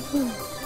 Mm-hmm.